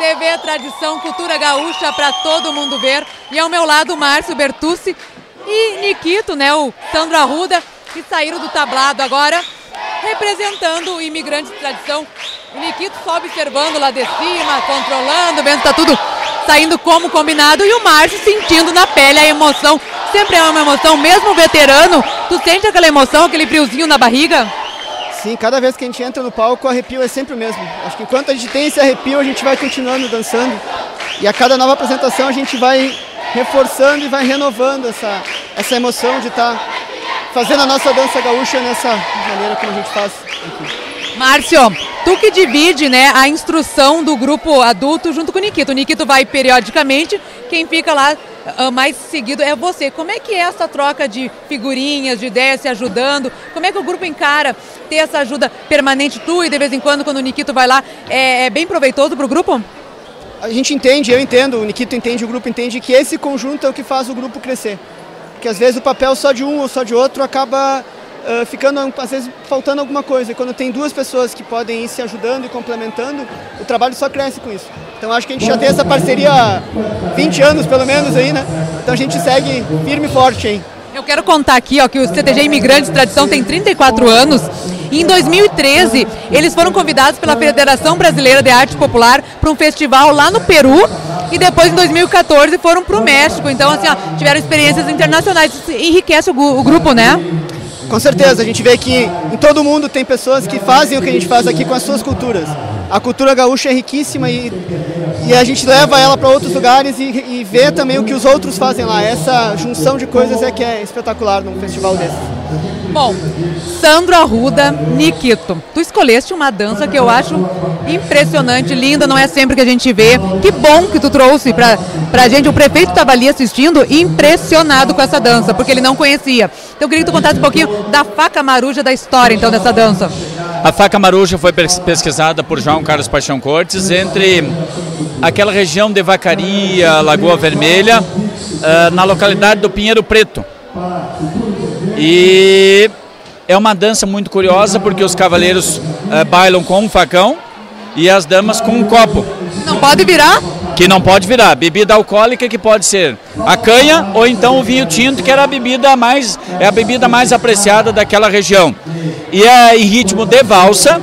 TV Tradição Cultura Gaúcha para todo mundo ver. E ao meu lado, Márcio Bertucci e Nikito, né, o Sandro Arruda, que saíram do tablado agora, representando o imigrante de tradição. O Nikito só observando lá de cima, controlando, vendo que tá tudo saindo como combinado. E o Márcio sentindo na pele a emoção. Sempre é uma emoção, mesmo veterano. Tu sente aquela emoção, aquele friozinho na barriga? Sim, cada vez que a gente entra no palco, o arrepio é sempre o mesmo. Acho que enquanto a gente tem esse arrepio, a gente vai continuando dançando. E a cada nova apresentação, a gente vai reforçando e vai renovando essa, essa emoção de estar tá fazendo a nossa dança gaúcha nessa maneira como a gente faz aqui. Márcio, tu que divide né, a instrução do grupo adulto junto com o Nikito. O Nikito vai periodicamente, quem fica lá mais seguido é você. Como é que é essa troca de figurinhas, de ideias, se ajudando? Como é que o grupo encara ter essa ajuda permanente, tu e de vez em quando, quando o Nikito vai lá, é, é bem proveitoso para o grupo? A gente entende, eu entendo, o Nikito entende, o grupo entende que esse conjunto é o que faz o grupo crescer. Porque às vezes o papel só de um ou só de outro acaba uh, ficando, às vezes, faltando alguma coisa. E quando tem duas pessoas que podem ir se ajudando e complementando, o trabalho só cresce com isso. Então acho que a gente já tem essa parceria 20 anos, pelo menos, aí, né? Então a gente segue firme e forte aí. Eu quero contar aqui ó, que o CTG Imigrantes Tradição tem 34 anos. Em 2013, eles foram convidados pela Federação Brasileira de Arte Popular para um festival lá no Peru. E depois, em 2014, foram para o México. Então, assim, ó, tiveram experiências internacionais. Isso enriquece o, o grupo, né? Com certeza, a gente vê que em todo mundo tem pessoas que fazem o que a gente faz aqui com as suas culturas. A cultura gaúcha é riquíssima e, e a gente leva ela para outros lugares e, e vê também o que os outros fazem lá. Essa junção de coisas é que é espetacular num festival desse. Bom, Sandro Arruda, Nikito, tu escolheste uma dança que eu acho impressionante, linda, não é sempre que a gente vê. Que bom que tu trouxe pra, pra gente. O prefeito estava ali assistindo, impressionado com essa dança, porque ele não conhecia. Então eu queria que tu contasse um pouquinho da faca maruja da história, então, dessa dança. A faca maruja foi pesquisada por João Carlos Paixão Cortes entre aquela região de Vacaria, Lagoa Vermelha, uh, na localidade do Pinheiro Preto. E é uma dança muito curiosa porque os cavaleiros uh, bailam com um facão e as damas com um copo. Não pode virar? Que não pode virar. Bebida alcoólica que pode ser a canha ou então o vinho tinto, que era a bebida mais é a bebida mais apreciada daquela região. E é em ritmo de valsa,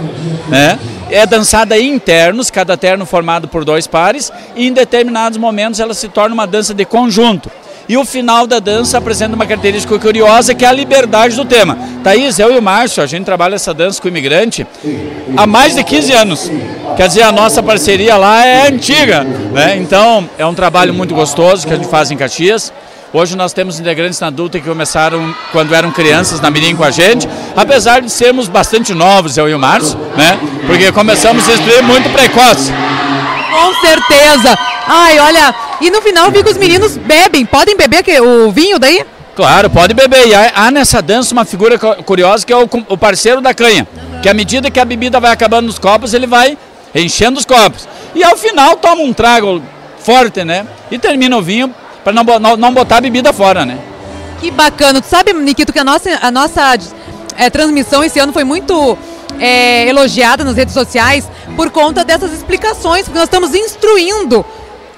né? É dançada em ternos, cada terno formado por dois pares, e em determinados momentos ela se torna uma dança de conjunto. E o final da dança apresenta uma característica curiosa que é a liberdade do tema. Thaís, eu e o Márcio, a gente trabalha essa dança com o imigrante há mais de 15 anos. Quer dizer, a nossa parceria lá é antiga. Né? Então, é um trabalho muito gostoso que a gente faz em Caxias. Hoje nós temos integrantes na adulta que começaram quando eram crianças na Mirim com a gente, apesar de sermos bastante novos, eu e o Márcio, né? Porque começamos a instruir muito precoce. Com certeza. Ai, olha, e no final vi que os meninos bebem. Podem beber que, o vinho daí? Claro, pode beber. E há nessa dança uma figura curiosa que é o, o parceiro da canha. Que à medida que a bebida vai acabando nos copos, ele vai enchendo os copos. E ao final toma um trago forte, né? E termina o vinho para não, não, não botar a bebida fora, né? Que bacana. Tu sabe, Nikito, que a nossa, a nossa é, transmissão esse ano foi muito é, elogiada nas redes sociais por conta dessas explicações, porque nós estamos instruindo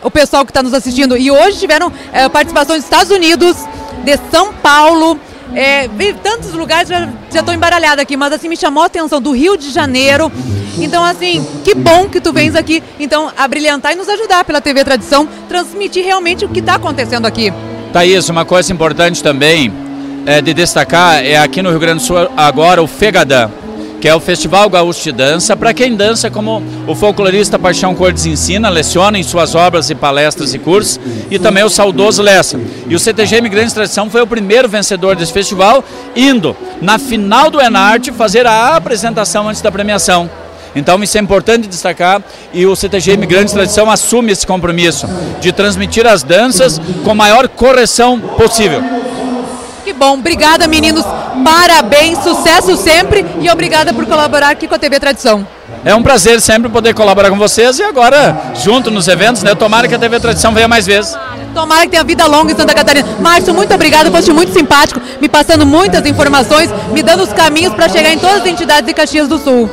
o pessoal que está nos assistindo. E hoje tiveram é, participações dos Estados Unidos, de São Paulo, é, tantos lugares, já, estou embaralhada aqui, mas assim, me chamou a atenção, do Rio de Janeiro. Então, assim, que bom que tu vens aqui, então, a brilhantar e nos ajudar pela TV Tradição, transmitir realmente o que está acontecendo aqui. Thaís, uma coisa importante também é, de destacar é aqui no Rio Grande do Sul agora o Fegadã que é o Festival Gaúcho de Dança, para quem dança como o folclorista Paixão Cortes ensina, leciona em suas obras e palestras e cursos, e também o saudoso Lessa. E o CTG Imigrantes Tradição foi o primeiro vencedor desse festival, indo na final do Enarte fazer a apresentação antes da premiação. Então isso é importante destacar e o CTG Imigrantes Tradição assume esse compromisso de transmitir as danças com a maior correção possível. Que bom, obrigada meninos, parabéns, sucesso sempre e obrigada por colaborar aqui com a TV Tradição. É um prazer sempre poder colaborar com vocês e agora junto nos eventos, né? Tomara que a TV Tradição venha mais vezes. Tomara que tenha vida longa em Santa Catarina. Márcio, muito obrigado, foste muito simpático, me passando muitas informações, me dando os caminhos para chegar em todas as entidades de Caxias do Sul.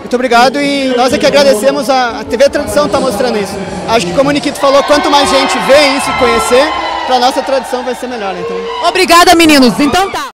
Muito obrigado e nós é que agradecemos a, TV Tradição está mostrando isso. Acho que como o Nikito falou, quanto mais gente vê isso e conhecer, para nossa tradição vai ser melhor, então. Obrigada, meninos. Então tá.